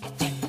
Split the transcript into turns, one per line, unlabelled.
Tick